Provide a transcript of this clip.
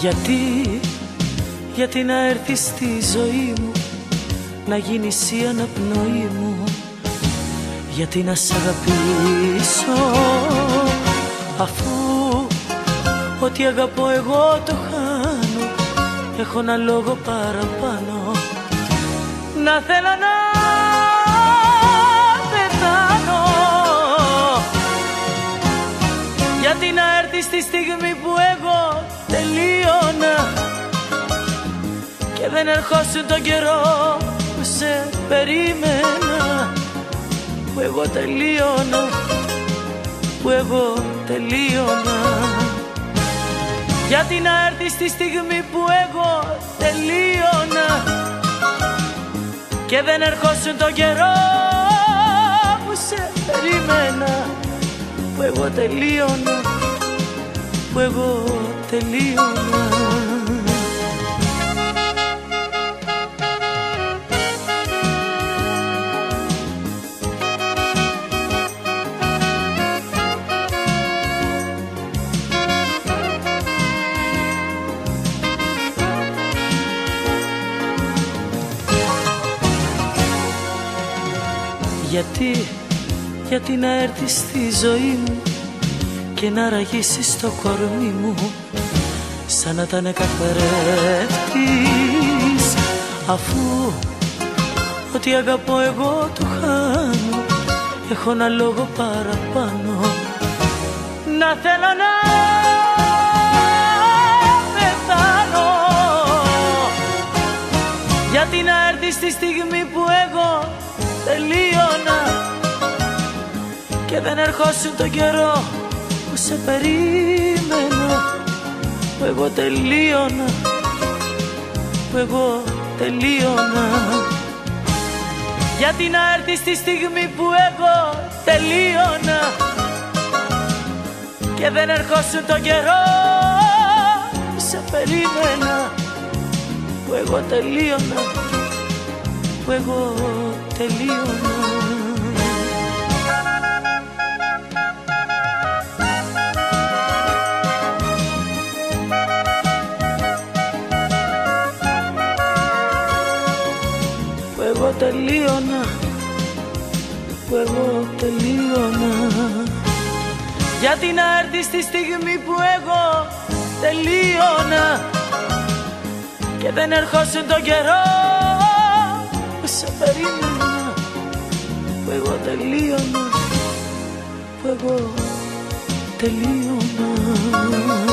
Γιατί, γιατί να έρθει στη ζωή μου Να γίνεις η αναπνοή μου. Γιατί να σ' αγαπήσω Αφού ό,τι αγαπώ εγώ το χάνω. Έχω ένα λόγο παραπάνω. Να θέλω να πεθάνω. Γιατί να έρθει στη στιγμή που εγώ δεν ερχόσουν τον καιρό που σε περίμενα Που εγώ τελείωνα Που εγώ τελείωνα. Γιατί να έρθει στη στιγμή που εγώ τελείωνα Και δεν ερχόσουν τον καιρό που σε περίμενα Που εγώ τελείωνα Που εγώ τελείωνα Γιατί, γιατί να έρθεις στη ζωή μου και να ραγίσεις το κορμί μου σαν να ήταν καθαρεύτης αφού ότι αγαπώ εγώ το χάνω έχω ένα λόγο παραπάνω. Να θέλω να πεθάνω. Γιατί να έρθεις στη στιγμή που εγώ τελείωνα και δεν ερχόσουν τον καιρό που σε περίμενα που εγώ τελείωνα που εγώ τελείωνα. Γιατί να έρθει στη στιγμή που εγώ τελείωνα και δεν ερχόσουν τον καιρό που σε περίμενα που εγώ τελείωνα που εγώ τελείωνα. Που εγώ τελείωνα Που εγώ τελείωνα. Γιατί να έρθει στη στιγμή που εγώ τελείωνα. Και δεν ερχόσουν τον καιρό σε περίμενα που εγώ τελείωνα που εγώ τελείωνα